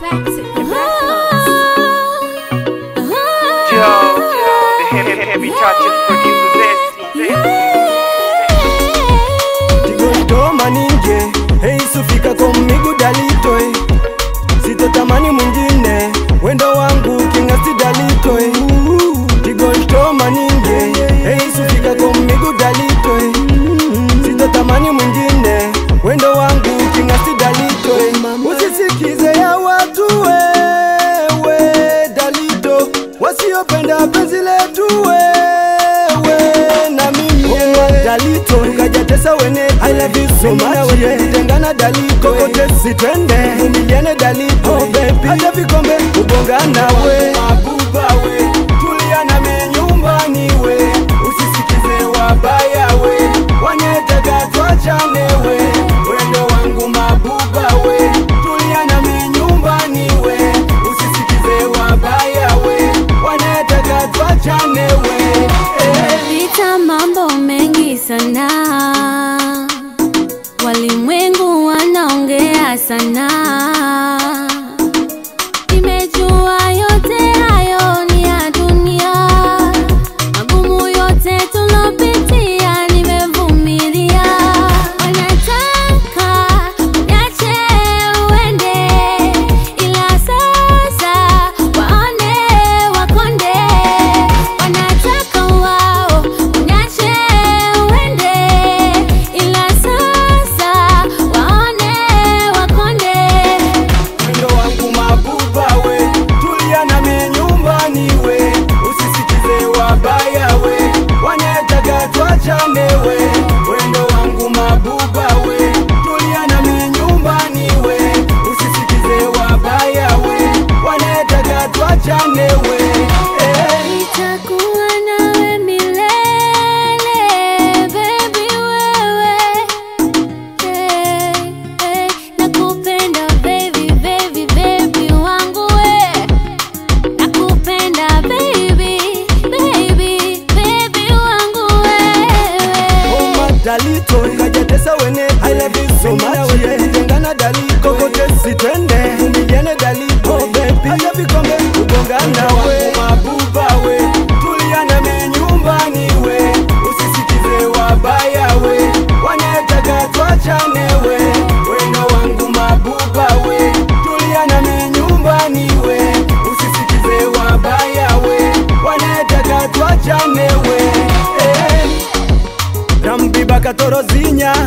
Joe, the heavy, heavy touches producer Tigotoma ninge hey sufika komigu dalito. Sitotamani mwingine wendo wangu kingasi dalito. Tigotoma ninge hey sufika komigu dalito eh. Sitotamani mwingine wendo wangu kingasi wasiopenda penzi letu wewe na mimi. Dalito tukajatesa wene. I love you so much wewe Tengana dalito kokote sitwende vumiliane dalito oh, baby. hata vikombe ugongana we sana, walimwengu wanaongea sana. tuachanewe wendo wangu mabubwa we tuliana mi nyumbani we usisikize wabaya we wanaetaka tuachanewe Fica torozinha.